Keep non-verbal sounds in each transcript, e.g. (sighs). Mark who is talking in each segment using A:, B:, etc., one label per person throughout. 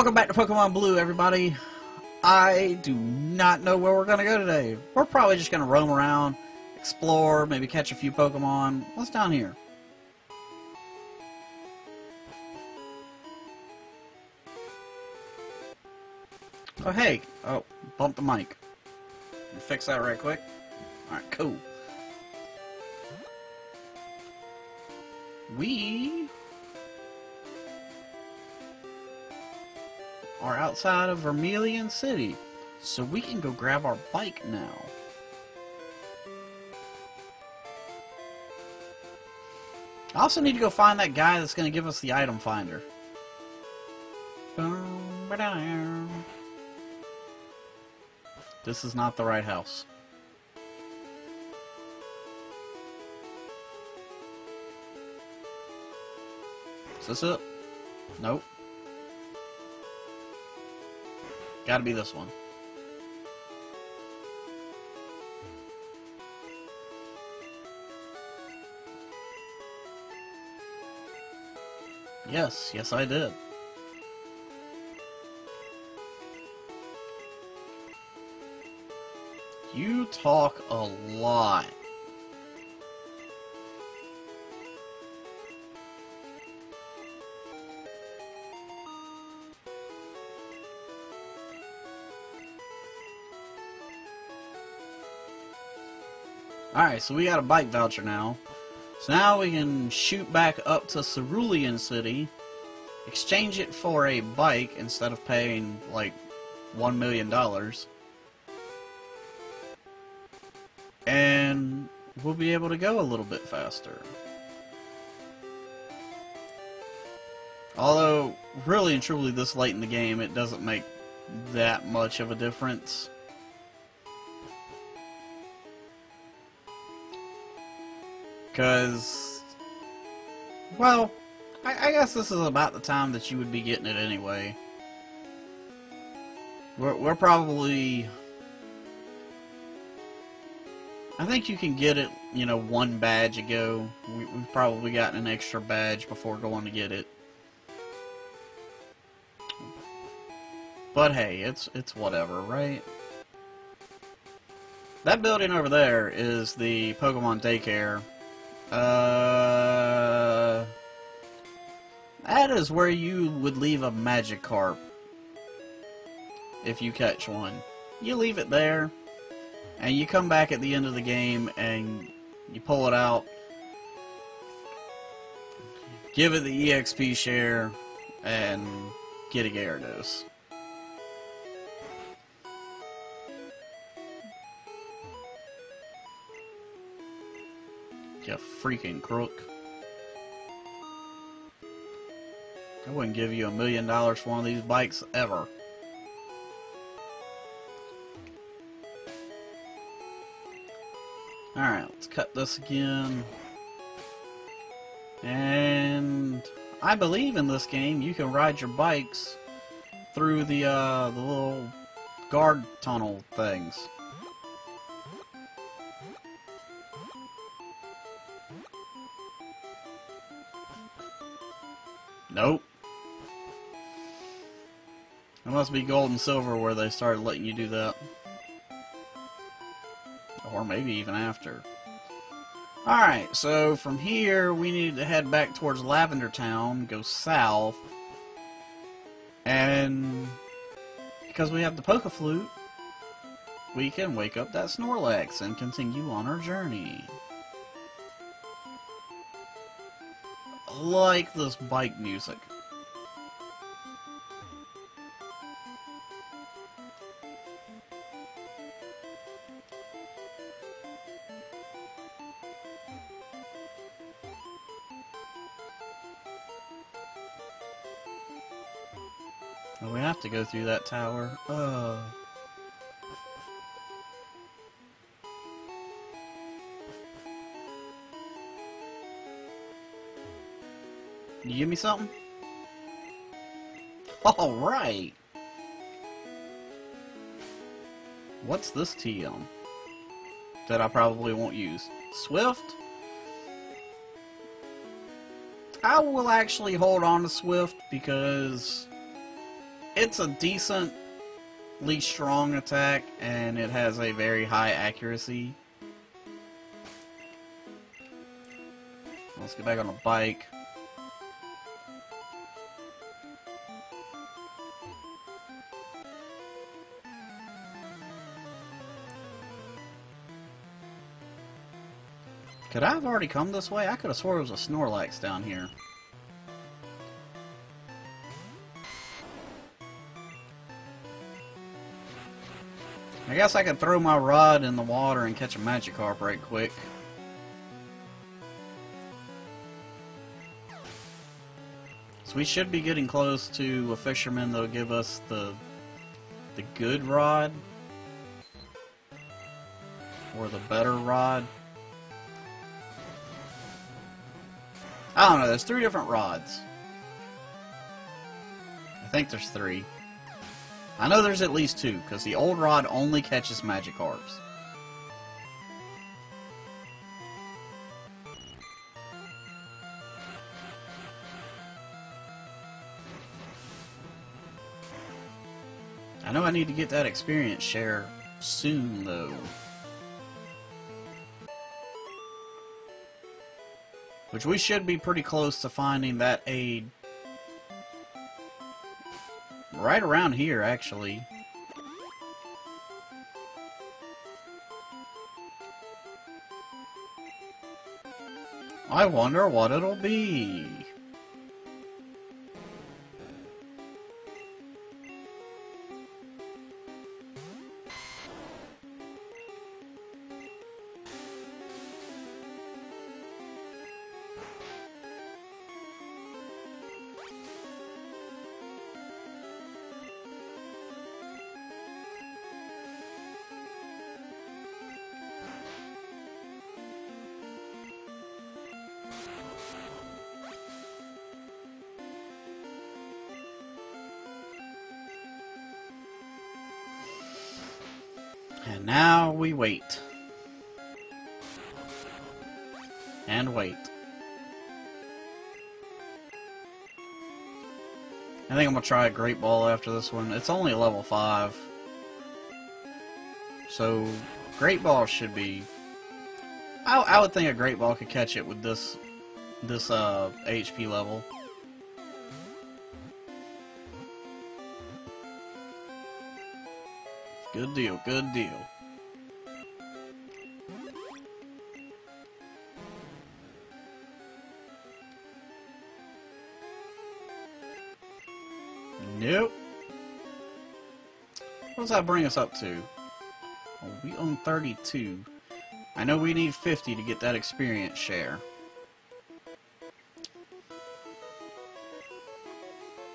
A: Welcome back to Pokemon Blue, everybody. I do not know where we're going to go today. We're probably just going to roam around, explore, maybe catch a few Pokemon. What's down here? Oh, hey. Oh, bump the mic. Fix that right quick. Alright, cool. We are outside of Vermilion City, so we can go grab our bike now. I also need to go find that guy that's going to give us the item finder. This is not the right house. Is this it? Nope. Gotta be this one. Yes, yes I did. You talk a lot. Alright, so we got a bike voucher now. So now we can shoot back up to Cerulean City, exchange it for a bike instead of paying like one million dollars. And we'll be able to go a little bit faster. Although, really and truly this late in the game, it doesn't make that much of a difference. Because, well, I, I, guess this is about the time that you would be getting it anyway. We're, we're probably... I think you can get it, you know, one badge ago. We, we've probably gotten an extra badge before going to get it. But hey, it's it's whatever, right? That building over there is the Pokemon daycare uh, that is where you would leave a Magikarp. If you catch one. You leave it there, and you come back at the end of the game, and you pull it out, give it the EXP share, and get a Gyarados. You freaking crook. I wouldn't give you a million dollars for one of these bikes ever. Alright, let's cut this again. And I believe in this game you can ride your bikes through the uh, the little guard tunnel things. Nope. It must be gold and silver where they started letting you do that. Or maybe even after. Alright, so from here we need to head back towards Lavender Town, go south, and because we have the Poke Flute, we can wake up that Snorlax and continue on our journey. Like this bike music. Oh, we have to go through that tower. You give me something? Alright! What's this TM? That I probably won't use. Swift? I will actually hold on to Swift because it's a decently strong attack, and it has a very high accuracy. Let's get back on the bike. Could I have already come this way? I could have swore there was a Snorlax down here. I guess I could throw my rod in the water and catch a Magikarp right quick. So we should be getting close to a fisherman that'll give us the the good rod or the better rod. I don't know, there's three different rods. I think there's three. I know there's at least two, because the old rod only catches Magikarps. I know I need to get that experience share soon, though. Which we should be pretty close to finding that aide. Right around here, actually. I wonder what it'll be. Wait. And wait. I think I'm gonna try a Great Ball after this one. It's only level 5. So, Great Ball should be... I, I would think a Great Ball could catch it with this, this uh, HP level. Good deal, good deal. What does that bring us up to? Oh, we own 32. I know we need 50 to get that experience share.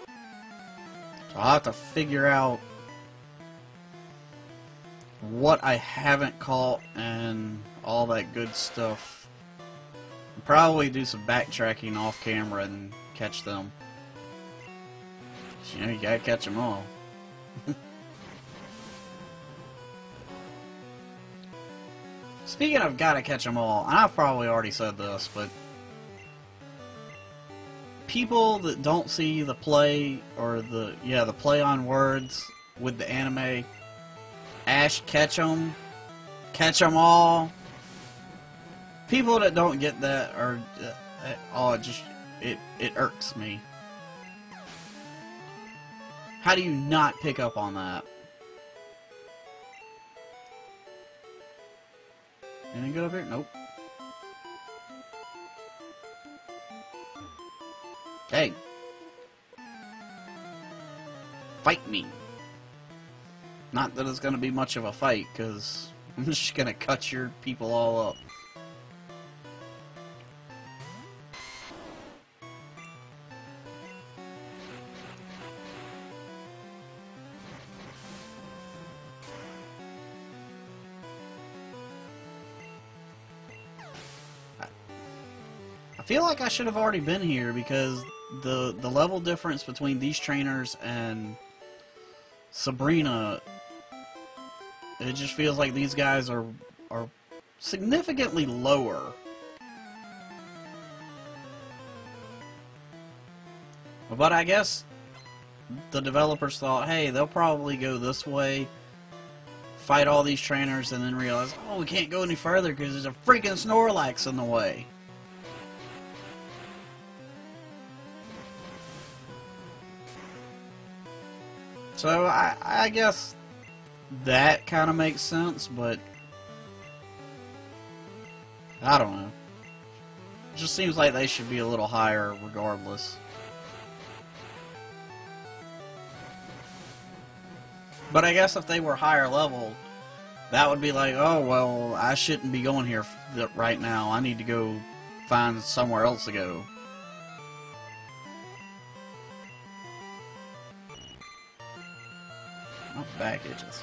A: So I'll have to figure out what I haven't caught and all that good stuff. Probably do some backtracking off camera and catch them. You know, you gotta catch them all. (laughs) Speaking of gotta catch them all, and I've probably already said this, but people that don't see the play or the yeah the play on words with the anime Ash Ketchum, catch all. People that don't get that are, uh, oh, it just it it irks me. How do you not pick up on that? Anything good up here? Nope. Hey. Fight me. Not that it's going to be much of a fight, because (laughs) I'm just going to cut your people all up. Feel like I should have already been here because the the level difference between these trainers and Sabrina it just feels like these guys are are significantly lower. But I guess the developers thought, hey, they'll probably go this way, fight all these trainers, and then realize, oh, we can't go any further because there's a freaking Snorlax in the way. So I, I guess that kind of makes sense, but I don't know. It just seems like they should be a little higher regardless. But I guess if they were higher level, that would be like, oh, well, I shouldn't be going here right now. I need to go find somewhere else to go. Back itches.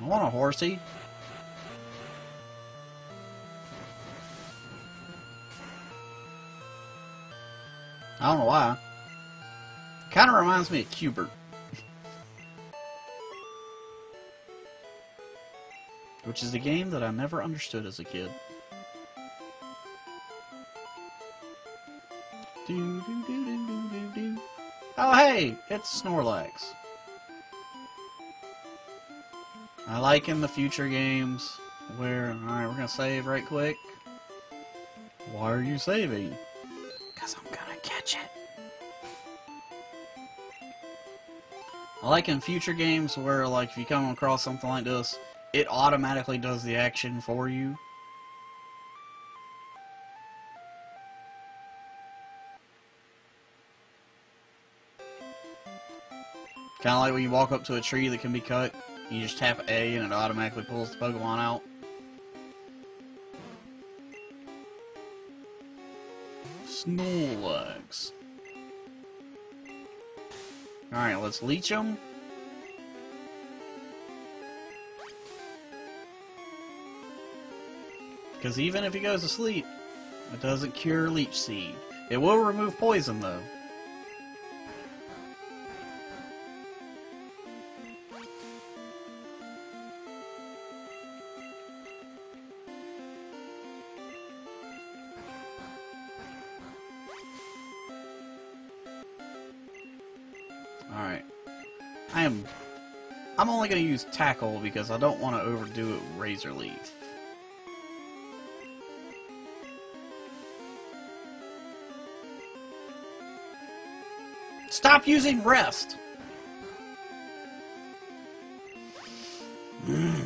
A: I want a horsey. I don't know why. Kind of reminds me of Q*bert. Which is a game that I never understood as a kid. Do, do, do, oh hey, it's Snorlax. I like in the future games where, alright, we're gonna save right quick. Why are you saving? Because I'm gonna catch it. I like in future games where, like, if you come across something like this, it automatically does the action for you. Kind of like when you walk up to a tree that can be cut, you just tap A and it automatically pulls the Pokemon out. Snorlax. Alright, let's leech him. Because even if he goes to sleep, it doesn't cure Leech Seed. It will remove poison, though. Alright. I am... I'm only going to use Tackle because I don't want to overdo it with Razor Leaf. Stop using rest! Mm.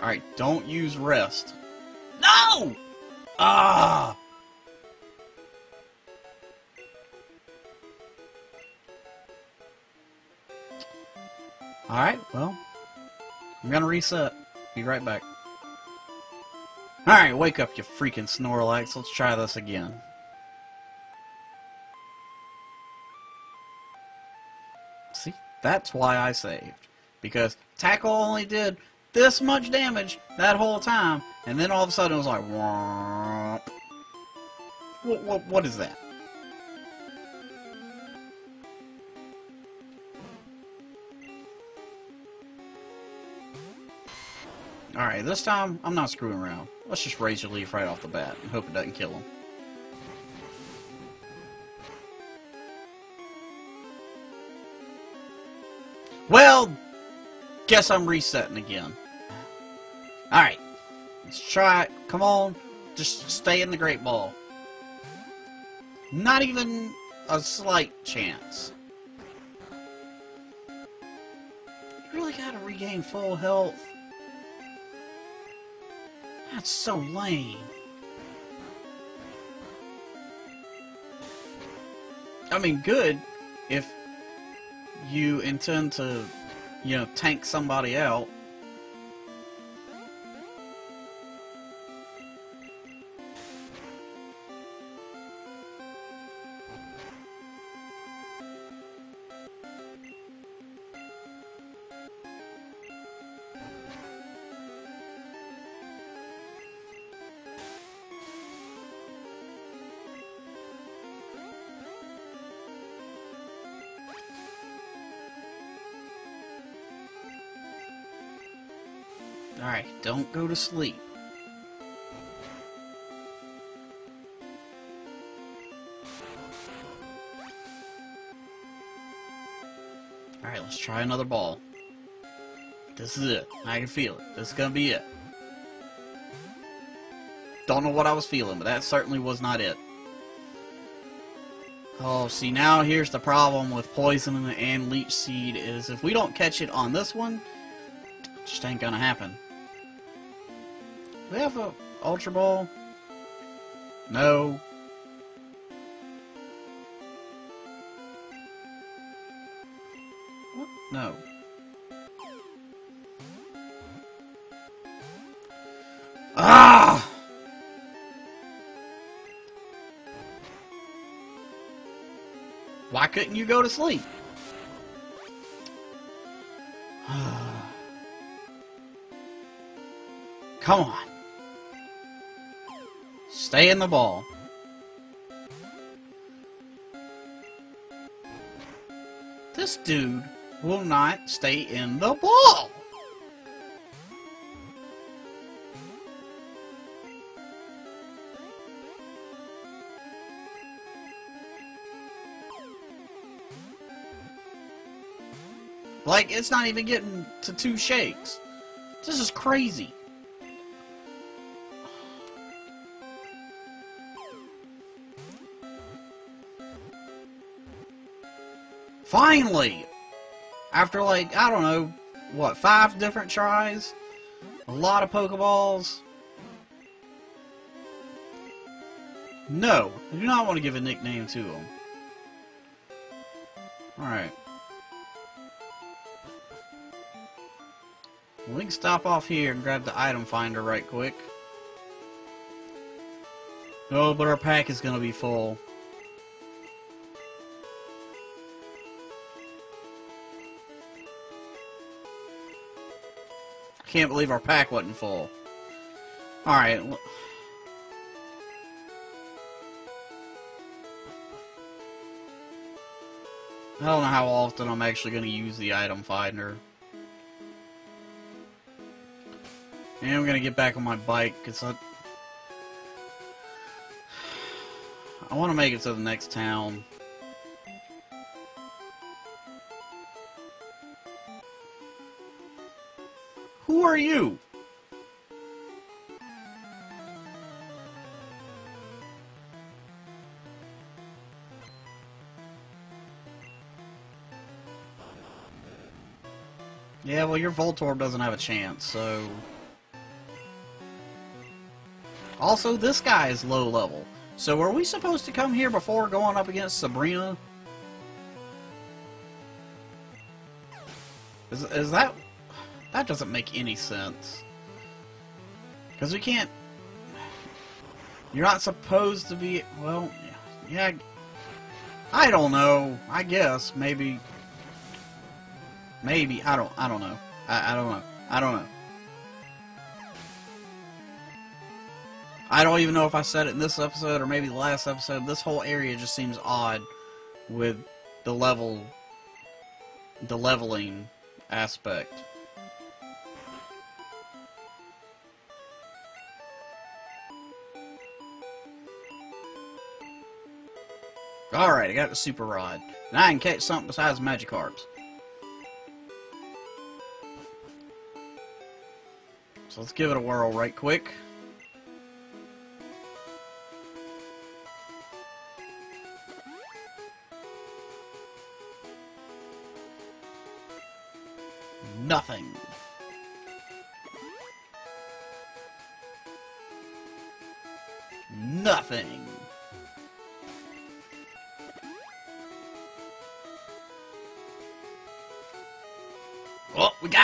A: Alright, don't use rest. No! Ah! Alright, well, I'm gonna reset. Be right back. Alright, wake up, you freaking Snorlax. Let's try this again. See? That's why I saved. Because Tackle only did this much damage that whole time, and then all of a sudden it was like, Womp. What, what, what is that? Alright, this time, I'm not screwing around. Let's just raise Razor Leaf right off the bat and hope it doesn't kill him. Well, guess I'm resetting again. Alright. Let's try it. Come on. Just stay in the Great Ball. Not even a slight chance. You really gotta regain full health. That's so lame. I mean, good if you intend to you know, tank somebody out. Alright, don't go to sleep. Alright, let's try another ball. This is it. I can feel it. This is gonna be it. Don't know what I was feeling, but that certainly was not it. Oh, see now here's the problem with poison and leech seed is if we don't catch it on this one, it just ain't gonna happen. We have a ultra ball? No. What? No. Ah! Why couldn't you go to sleep? (sighs) Come on. Stay in the ball. This dude will not stay in the ball. Like, it's not even getting to two shakes. This is crazy. Finally! After like, I don't know, what, five different tries? A lot of Pokeballs? No, I do not want to give a nickname to him. Alright. We can stop off here and grab the item finder right quick. Oh, but our pack is gonna be full. Can't believe our pack wasn't full. Alright. I don't know how often I'm actually going to use the item finder. And I'm going to get back on my bike because I... (sighs) I want to make it to the next town. Who are you? Yeah, well, your Voltorb doesn't have a chance, so... Also, this guy is low level. So are we supposed to come here before going up against Sabrina? Is, is that... That doesn't make any sense. Because we can't... You're not supposed to be... Well, yeah... I don't know. I guess. Maybe... Maybe. I don't I don't know. I, I don't know. I don't know. I don't even know if I said it in this episode or maybe the last episode. This whole area just seems odd with the level... The leveling aspect. Alright, I got the Super Rod. Now I can catch something besides Magikarps. So let's give it a whirl right quick. Nothing. Nothing.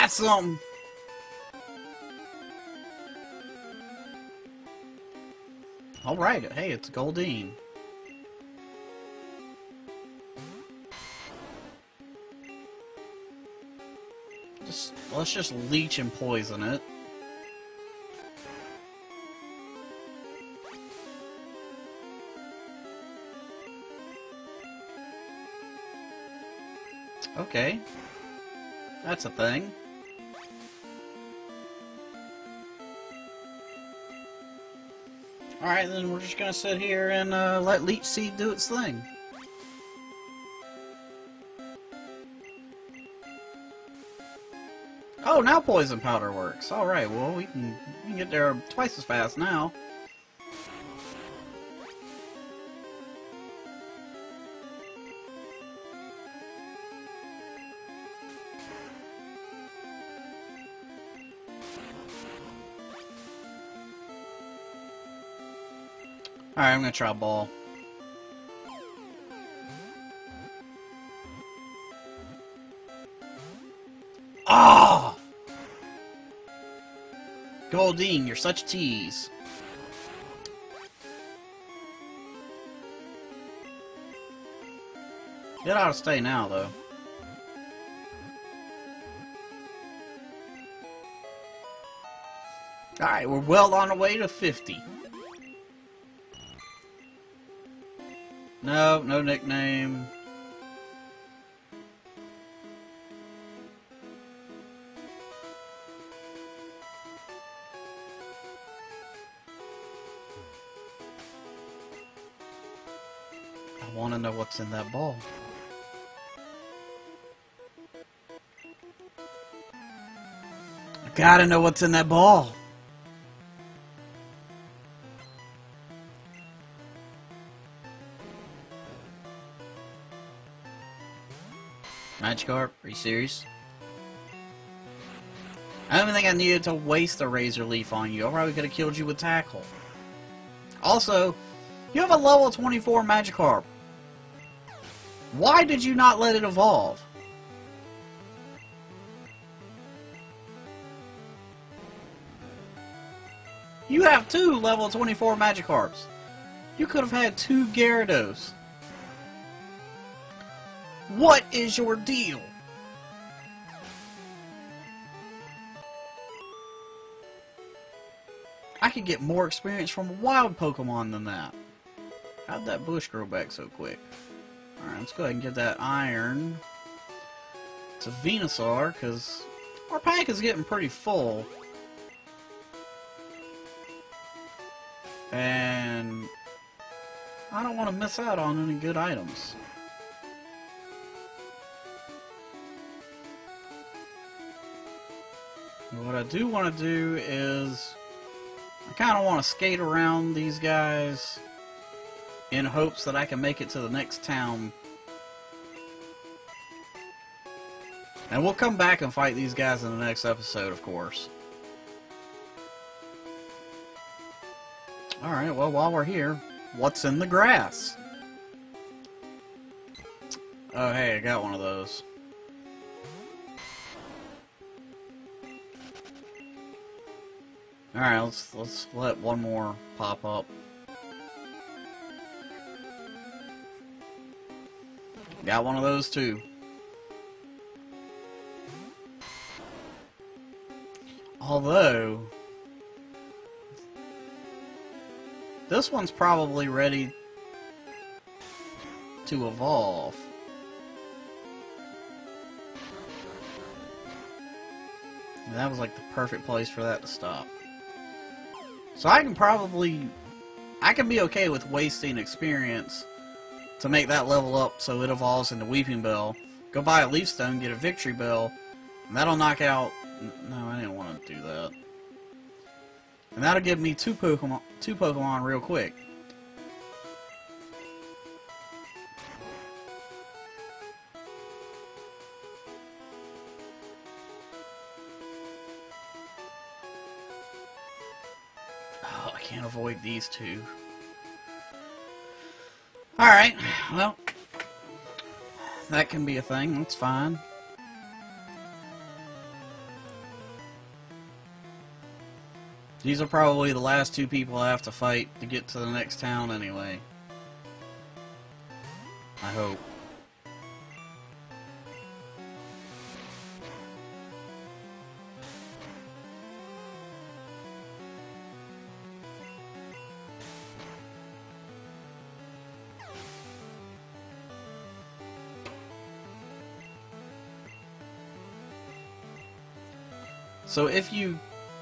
A: Got some. All right. Hey, it's Goldeen. Just let's just leech and poison it. Okay. That's a thing. Alright, then we're just gonna sit here and uh, let Leech Seed do its thing. Oh, now Poison Powder works. Alright, well, we can, we can get there twice as fast now. I'm gonna try ball. Ah! Goldeen, you're such a tease. Get out of stay now, though. Alright, we're well on our way to 50. No, nickname. I want to know what's in that ball. I gotta know what's in that ball. Magikarp, are you serious? I don't think I needed to waste a Razor Leaf on you. I probably could have killed you with Tackle. Also, you have a level 24 Magikarp. Why did you not let it evolve? You have two level 24 Magikarps. You could have had two Gyarados. What is your deal? I could get more experience from a wild Pokemon than that. How'd that bush grow back so quick? Alright, let's go ahead and get that iron to Venusaur, because our pack is getting pretty full. And I don't want to miss out on any good items. What I do want to do is I kind of want to skate around these guys in hopes that I can make it to the next town. And we'll come back and fight these guys in the next episode, of course. Alright, well, while we're here, what's in the grass? Oh, hey, I got one of those. Alright, let's let's let one more pop up. Got one of those too. Although this one's probably ready to evolve. And that was like the perfect place for that to stop. So I can probably, I can be okay with wasting experience to make that level up so it evolves into Weepinbell. Go buy a Leaf Stone, get a Victreebel, and that'll knock out, no, I didn't want to do that. And that'll give me two Pokemon, two Pokemon real quick. These two. Alright, well, that can be a thing, that's fine. These are probably the last two people I have to fight to get to the next town anyway. I hope. So if you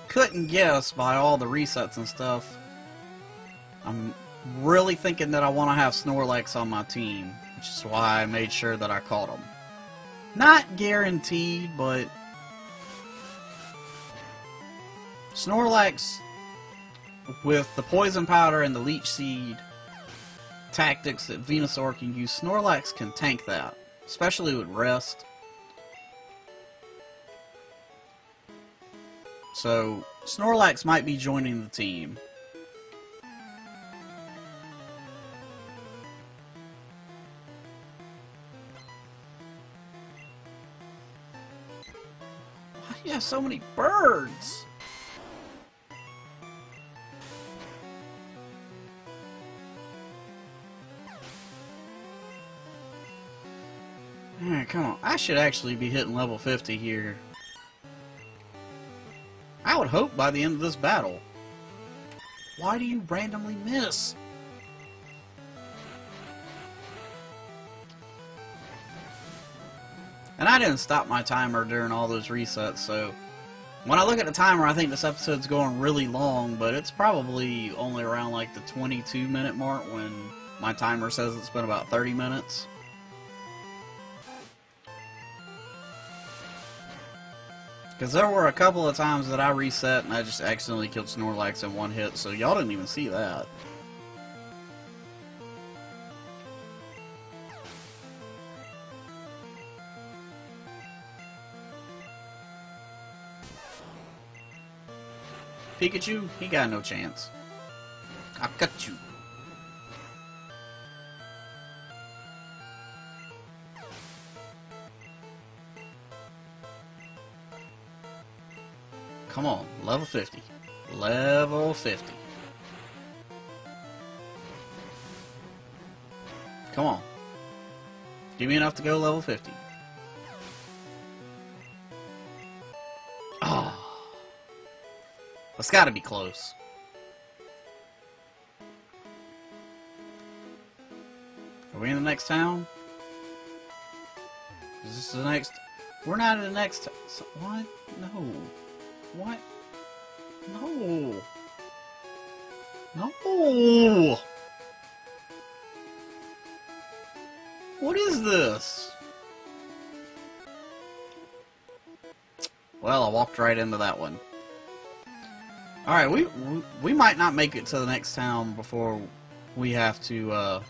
A: couldn't guess by all the resets and stuff, I'm really thinking that I want to have Snorlax on my team, which is why I made sure that I caught him. Not guaranteed, but Snorlax with the poison powder and the leech seed tactics that Venusaur can use, Snorlax can tank that, especially with rest. So, Snorlax might be joining the team. Why do you have so many birds? Come on. I should actually be hitting level 50 here. Hope by the end of this battle. Why do you randomly miss? And I didn't stop my timer during all those resets, so when I look at the timer, I think this episode's going really long, but it's probably only around like the 22 minute mark when my timer says it's been about 30 minutes. Because there were a couple of times that I reset and I just accidentally killed Snorlax in one hit, so y'all didn't even see that. Pikachu, he got no chance. I cut you. Come on, level 50. Level 50. Come on. Give me enough to go level 50. Oh. That's gotta be close. Are we in the next town? Is this the next? We're not in the next. What? No. What? No. No. What is this? Well, I walked right into that one. Alright, we, we, we might not make it to the next town before we have to uh,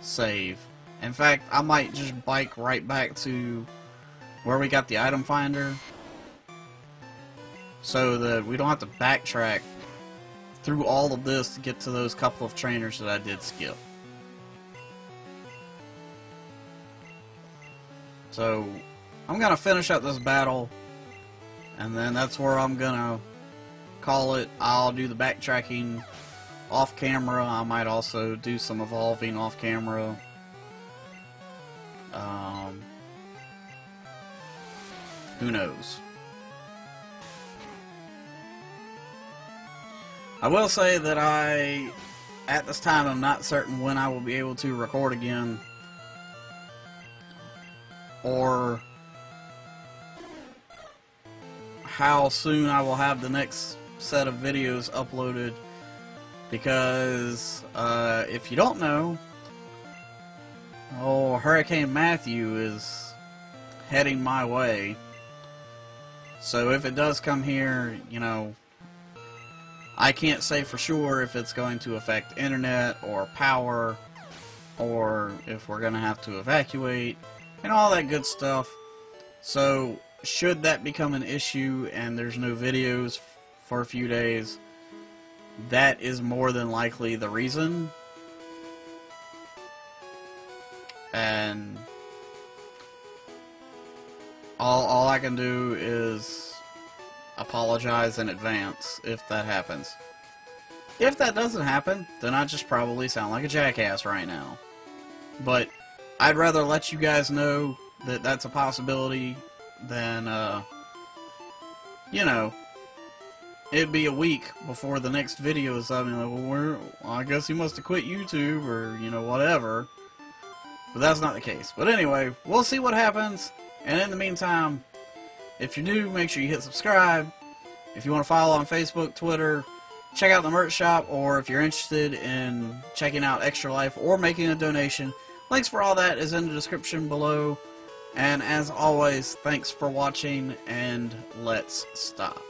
A: save. In fact, I might just bike right back to where we got the item finder so that we don't have to backtrack through all of this to get to those couple of trainers that I did skip. So, I'm going to finish up this battle, and then that's where I'm going to call it. I'll do the backtracking off camera. I might also do some evolving off camera. Um, who knows? I will say that I, at this time, I'm not certain when I will be able to record again. Or how soon I will have the next set of videos uploaded. Because, uh, if you don't know, oh, Hurricane Matthew is heading my way. So if it does come here, you know, I can't say for sure if it's going to affect internet or power or if we're going to have to evacuate and all that good stuff. So, should that become an issue and there's no videos for a few days, that is more than likely the reason. And all, all I can do is apologize in advance if that happens. If that doesn't happen, then I just probably sound like a jackass right now. But I'd rather let you guys know that that's a possibility than, uh, you know, it'd be a week before the next video is up. And like, well, well, I guess he must have quit YouTube or, you know, whatever. But that's not the case. But anyway, we'll see what happens. And in the meantime, if you're new, make sure you hit subscribe. If you want to follow on Facebook, Twitter, check out the merch shop, or if you're interested in checking out Extra Life or making a donation, links for all that is in the description below. And as always, thanks for watching, and let's stop.